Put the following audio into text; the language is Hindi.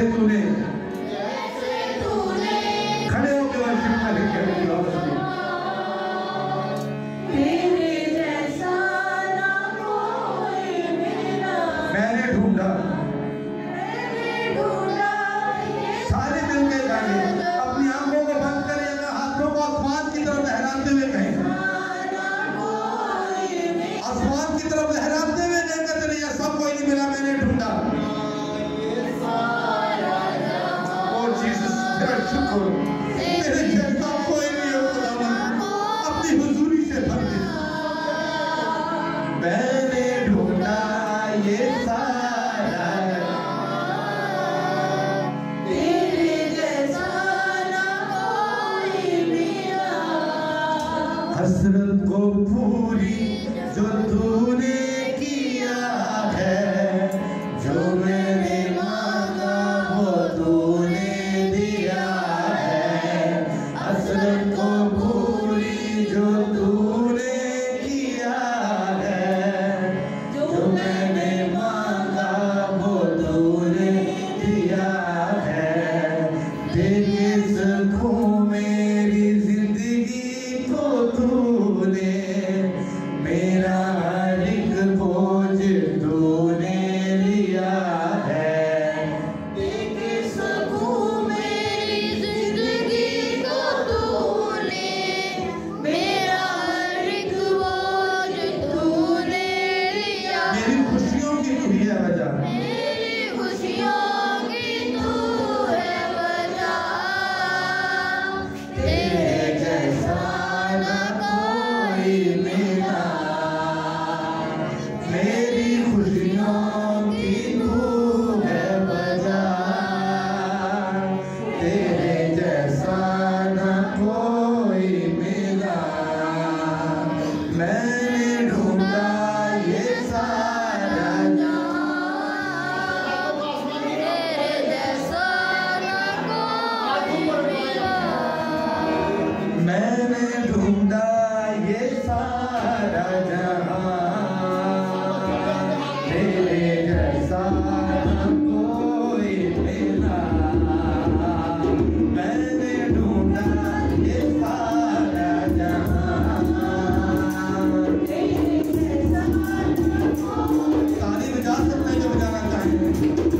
जैसे तूने। खड़े होकर वर्षिप का लिखा मैंने ढूंढा। सारे मिलकर गाने। अपनी आँखों को बंद करेगा हाथों को आसमान की तरफ़ लहराते हुए कहेगा Blessed Thank you.